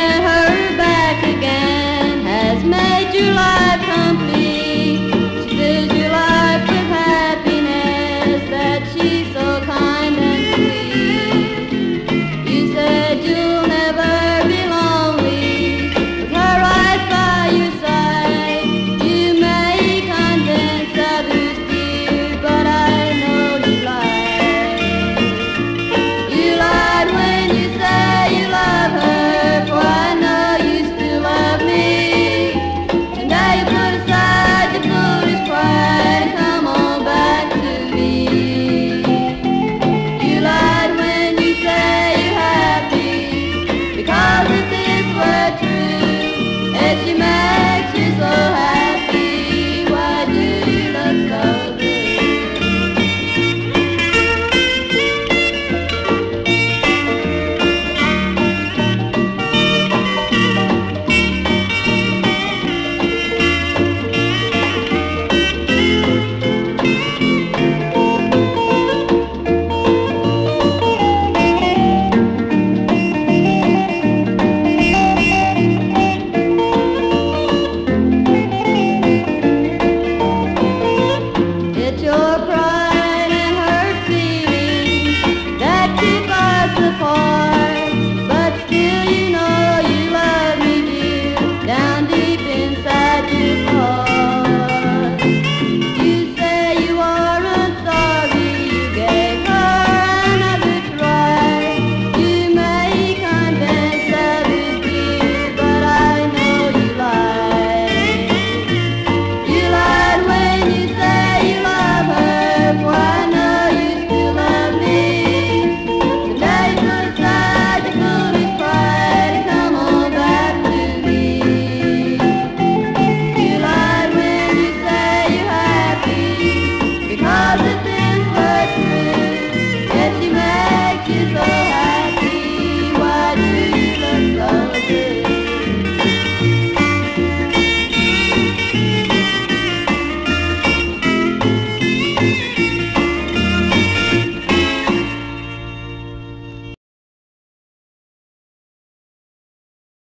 Yeah.